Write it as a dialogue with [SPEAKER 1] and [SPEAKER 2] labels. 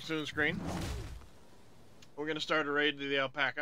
[SPEAKER 1] standing soon screen. We're going to start a raid to the alpaca.